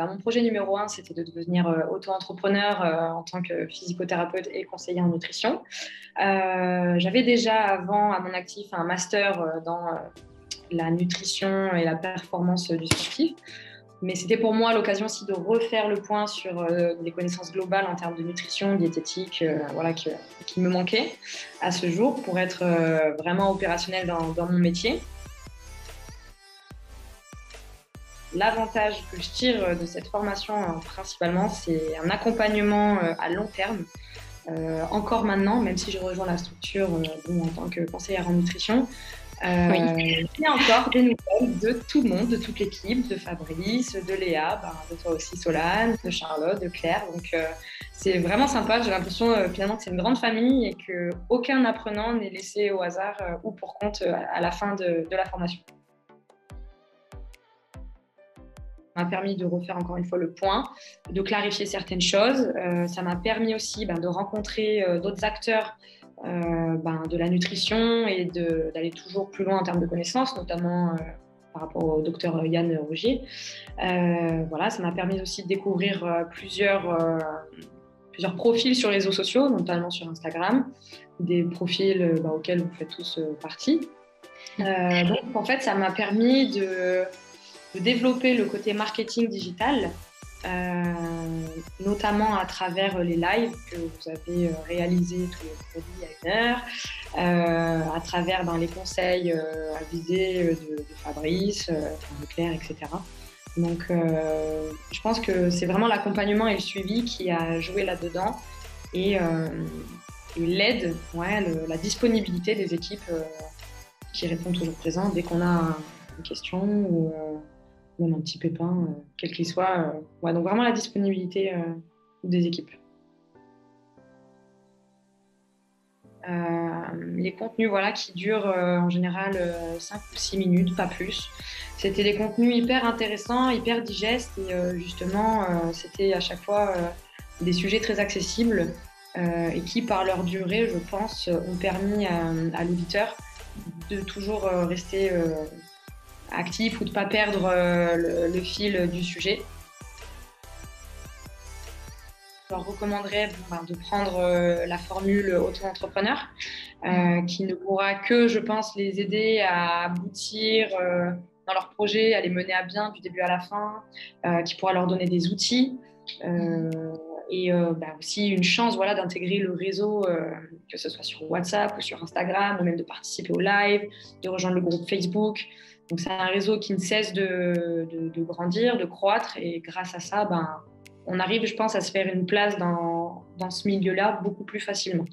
bah, mon projet numéro un, c'était de devenir auto-entrepreneur en tant que physicothérapeute et conseiller en nutrition. J'avais déjà avant à mon actif un master dans la nutrition et la performance du sportif. Mais c'était pour moi l'occasion aussi de refaire le point sur euh, des connaissances globales en termes de nutrition, diététique, euh, voilà, qui, me manquaient à ce jour pour être euh, vraiment opérationnel dans, mon métier. L'avantage que je tire de cette formation principalement, c'est un accompagnement à long terme. encore maintenant, même si je rejoins la structure en tant que conseillère en nutrition, euh, Il y a encore des nouvelles de tout le monde, de toute l'équipe, de Fabrice, de Léa, ben, de toi aussi Solane, de Charlotte, de Claire. Donc euh, c'est vraiment sympa. J'ai l'impression euh, finalement que c'est une grande famille et qu'aucun apprenant n'est laissé au hasard ou pour compte à la fin de, la formation. M'a permis de refaire encore une fois le point, de clarifier certaines choses. ça m'a permis aussi ben, de rencontrer d'autres acteurs euh, ben, de la nutrition et d'aller toujours plus loin en termes de connaissances, notamment euh, par rapport au docteur Yann Rogier. Euh, voilà, ça m'a permis aussi de découvrir plusieurs, plusieurs profils sur les réseaux sociaux, notamment sur Instagram, des profils ben, auxquels vous faites tous partie. donc en fait, ça m'a permis de, de, développer le côté marketing digital euh, notamment à travers les lives que vous avez euh, réalisés tous les produits à une heure, euh, à travers ben, les conseils avisés de, de Fabrice, de Claire, etc. Donc, je pense que c'est vraiment l'accompagnement et le suivi qui a joué là-dedans et, l'aide, ouais, la disponibilité des équipes qui répondent toujours présent dès qu'on a une question ou un petit pépin, euh, quel qu'il soit. Euh, donc vraiment la disponibilité euh, des équipes. les contenus voilà, qui durent en général 5 ou 6 minutes, pas plus. C'était des contenus hyper intéressants, hyper digestes et justement c'était à chaque fois des sujets très accessibles et qui par leur durée, je pense, ont permis à l'auditeur de toujours rester actif ou de ne pas perdre euh, le, fil du sujet. Je leur recommanderais de prendre euh, la formule auto-entrepreneur, euh, qui ne pourra que, je pense, les aider à aboutir dans leur projet, à les mener à bien du début à la fin, qui pourra leur donner des outils et ben, aussi une chance voilà, d'intégrer le réseau, que ce soit sur WhatsApp ou sur Instagram, ou même de participer au live, de rejoindre le groupe Facebook. Donc c'est un réseau qui ne cesse de, grandir, de croître, et grâce à ça, ben, on arrive, je pense, à se faire une place dans, dans ce milieu-là beaucoup plus facilement.